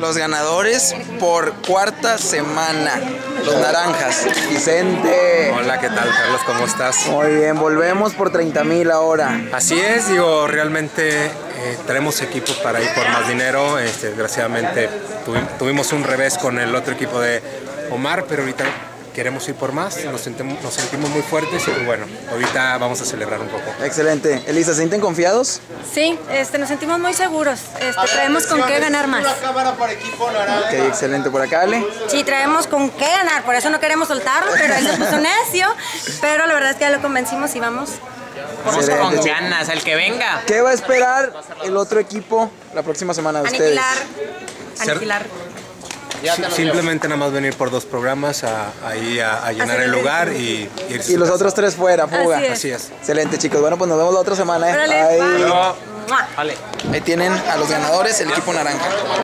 los ganadores por cuarta semana. Los naranjas. Vicente. Hola, ¿qué tal, Carlos? ¿Cómo estás? Muy bien, volvemos por 30 mil ahora. Así es, digo, realmente eh, tenemos equipo para ir por más dinero. Este, desgraciadamente tuvi- tuvimos un revés con el otro equipo de Omar, pero ahorita queremos ir por más. Nos sentimos, nos sentimos muy fuertes y pues, bueno, ahorita vamos a celebrar un poco. Excelente. Elisa, ¿se sienten confiados? Sí, este, nos sentimos muy seguros. Este, traemos con qué ganar más. Ok, excelente. Por acá, Ale. Sí, traemos con qué ganar, por eso no queremos soltarlo, pero él se puso necio. Pero la verdad es que ya lo convencimos y vamos. Vamos con ganas, el que venga. ¿Qué va a esperar el otro equipo la próxima semana de ustedes? Aniquilar. Aniquilar. Si- simplemente nada más venir por dos programas a, ahí a, a llenar el lugar y irse. Y los otros tres fuera, fuga. Así es. Así es. Excelente, chicos. Bueno, pues nos vemos la otra semana. ¿eh? Órale. Ahí tienen a los ganadores, el equipo naranja.